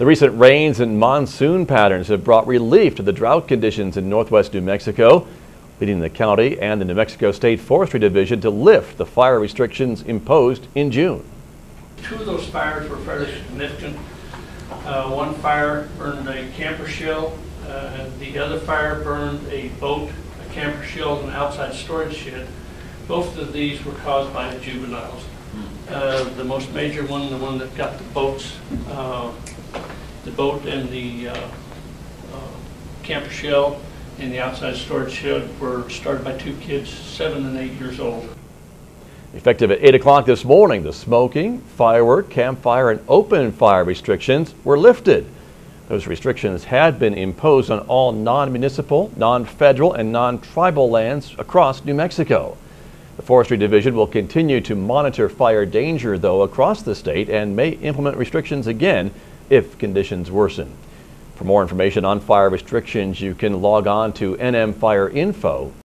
The recent rains and monsoon patterns have brought relief to the drought conditions in northwest New Mexico, leading the county and the New Mexico State Forestry Division to lift the fire restrictions imposed in June. Two of those fires were fairly significant. Uh, One fire burned a camper shell, uh, the other fire burned a boat, a camper shell, and an outside storage shed. Both of these were caused by juveniles. Uh, The most major one, the one that got the boats, uh, the boat and the uh, uh, camper shell and the outside storage shed were started by two kids, seven and eight years old. Effective at 8 o'clock this morning, the smoking, firework, campfire, and open fire restrictions were lifted. Those restrictions had been imposed on all non-municipal, non-federal, and non-tribal lands across New Mexico. The Forestry Division will continue to monitor fire danger, though, across the state and may implement restrictions again if conditions worsen. For more information on fire restrictions, you can log on to nmfireinfo.org.